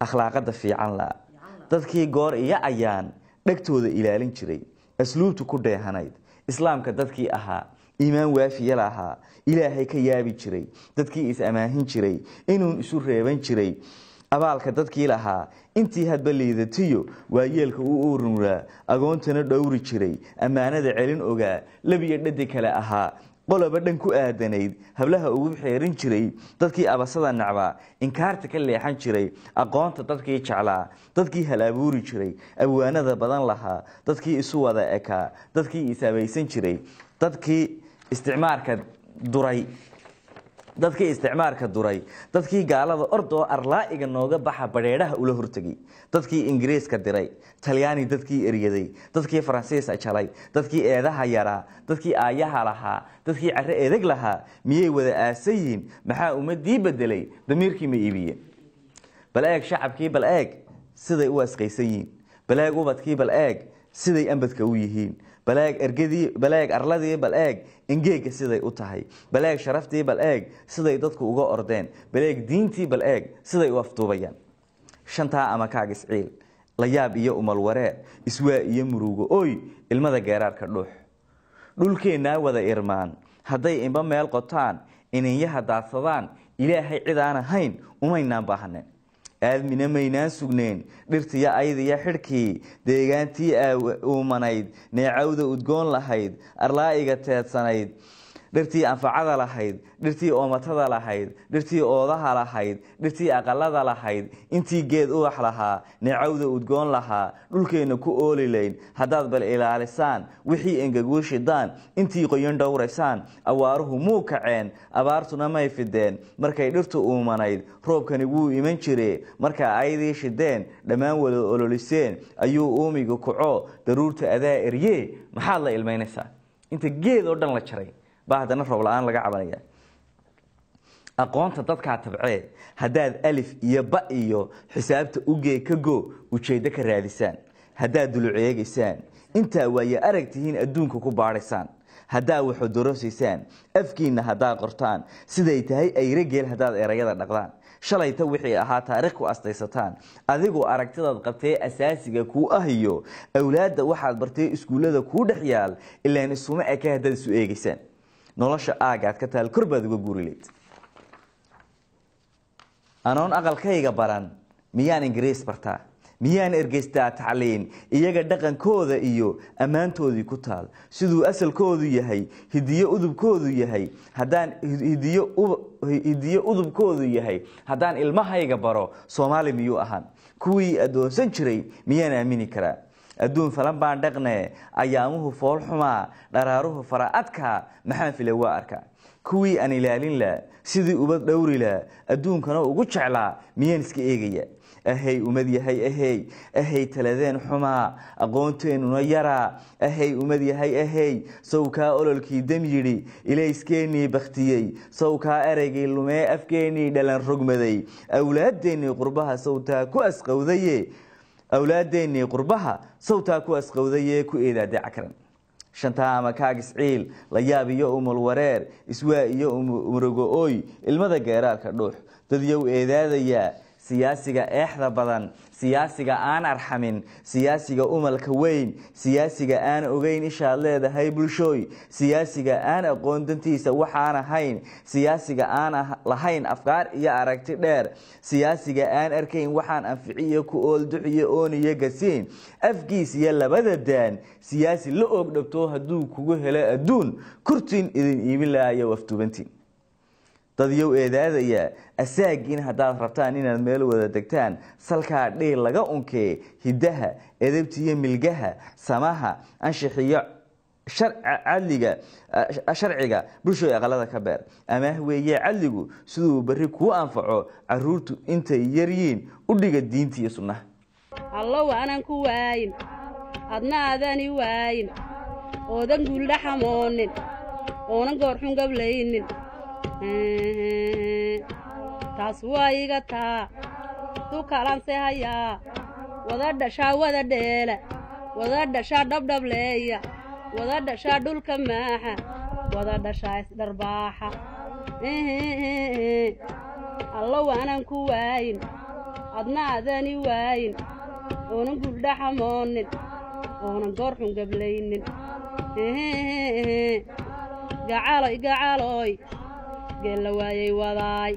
akhlaaqada fiican la dadkii goor iyo ayaan dhegtooda ilaalin jiray asluubtu ku dheehanayd. Islaamka dadkii ahaa iimaan waafiya lahaa ilaahay ka yaabi jiray dadkii is amaahin jiray inuun isu reeban jiray. Abaalka dadkii lahaa intii hadba liidatiyo waayeelka u ururaa agoontana dhowri jiray ammaanada celin ogaa labiyo dhadi kale ahaa qoloba dhan ku aadanayd hablaha ugu xeerin jiray dadkii abasada nacbaa inkaarta ka leexan jiray aqoonta dadkii jeclaa dadkii hal abuuri jiray abwaanada badan lahaa dadkii isu wada ekaa dadkii isabaysan jiray dadkii isticmaarka duray dadkii isticmaarka duray dadkii gaalada ordoo arlaa'iga nooga baxa badheedhaha ula hortegay dadkii ingiriiska diray talyaani dadkii eryaday dadkii faransiis jalay dadkii eedaha yaraa dadkii aayaha lahaa dadkii caro edeg lahaa miyay wada aasan yihiin? Maxaa ummadii bedelay damiirkii ma iibiyeen bal eeg shacabkii bal eeg siday u asqaysan yihiin. Bal eeg ubadkii bal eeg siday ambadka u yihiin. Baleeg arladii bal eeg engeega siday u tahay. Baleeg sharaftii bal eeg siday dadku uga ordeen. Baleeg diintii bal eeg siday u afduubayaan shantaa ama kaag isciil layaab iyo umal wareer iswaa iyo murugo. Oy ilmada geeraarka dhuux. Dhulkeennaa wada irmaan. Hadday inba meel qotaan ininyaha daadsadaan ilaahay cid aan ahayn umaynaan baahaneen aadmina maynaan sugneen. Dhirtiyo aydiyo xidhkii deegaantii uumanayd neecawda udgoon lahayd arlaa'iga teedsanayd dhirtii anfacada lahayd dhirtii oomatada lahayd dhirtii oodaha lahayd dhirtii aqalada lahayd intii geed ubax lahaa neecawda udgoon lahaa dhulkeenna ku oolilayn haddaad bal ilaalisaan wixii engeguu shidaan intii qoyan dhowraysaan awaaruhu muu kaceen abaartuna may fideen markay dhirtu uumanayd roobkani wuu iman jire markaa aydii shideen dhammaan wada ololiseen ayuu uumiga kaco daruurta adaa erye maxaad la ilmaynaysaa. Inta geed oo dhan la jaray baa haddana roob la'aan laga cabanaya. Aqoonta dadkaa tabcee haddaad alif iyo ba iyo xisaabta ugee ka go ujeeddo ka raadisaan. Haddaad duluceegaysaan intaa waaye arag tihiin adduunka ku baadhaysaan haddaa waxodorosaysaan afkiinna haddaa qortaan. Siday tahay ayrageel haddaad erayada dhaqdaan. Shalayta wixii ahaa taariikh ku astaysataan. Adigu aragtidaad qabtee asaasiga kuu ahiyo awlaadda waxaad bartee iskuullada kuu dhex yaal ilaan isuma eka haddaad isu eegaysaan nolosha aagaad ka taal kor baad uga guurileyd anoon aqalkayga baran miyaan ingiriis bartaa miyaan ergeystaa tacliin iyaga dhaqankooda iyo ammaantoodii ku taal. Siduu asalkoodu yahay hidiyo udubkoodu yahay haddaan hidiyo udubkoodu yahay haddaan ilmahayga baro soomaali miyuu ahaan kuwii addoonsan jiray miyaan aamini karaa adduun falan baan dhaqne ayaamuhu fool xumaa dharaaruhu fara adkaa maxaan fila waa arkaa. Kuwii aan ilaalin laa sidii ubad dhowri laa adduunkana ugu jeclaa miyaan iska eegaya? Ahay umad yahay ahey. Ahay taladeen xumaa aqoonteenuna yaraa. Ahay umad yahay ahey. Sawkaa ololkii dam yidhi ilayskeenii baktiyey sawkaa ereygii lumee afkeenii dhalan rogmaday. Awlaadeennii qurbaha sawtaa ku asqowdaye awlaadeennii qurbaha sawtaa ku asqowdayee ku eedaade cakran shantaa ama kaagis ciil layaab iyo umul wareer iswaa iyo murugo ooy ilmada geeraarka dhuux dadyow eedaadayaa siyaasiga eexda badan siyaasiga aan arxamin siyaasiga umalka weyn siyaasiga aan ogeyn ishaad leedahay bulshooy siyaasiga aan aqoon dantiisa waxaan ahayn siyaasiga aan lahayn afkaar iyo aragti dheer siyaasiga aan arkayn waxaan anficiyo ku oolduxiyo ooniyo gasiin afgiis iyo labada daan siyaasi la og dhabto hadduu kugu helo adduun kurtiin idin iibin lahayo waftubantiin dadyow eedaadaya asaagiin haddaad rabtaan inaad meel wada degtaan salkaa dhiil laga unkee hiddaha edabtiyo milgaha samaha anshixiyo sharciga bulshooy aqalada ka beer. Amaah weeye cadligu siduu berri kuu anfaco caruurtu intay yaryiin u dhiga diinta iyo sunnaha. Allow aanan ku waayin adna aadani waayin oodan guuldhaxamoonin oonan goorxun gablaynin taas waa iga taa dukalanse hayaa wada dhashaa wada dheela wada dhashaa dhabdhableeya wada dhashaa dhulka maaxa wada dhashaa isdharbaaxa. Allow aanan ku waayin adna adani waayin. Oonan guuldhaxamoonin oonan goorxun gablaynin. Gacaloy gacaloy geella waayay wadaay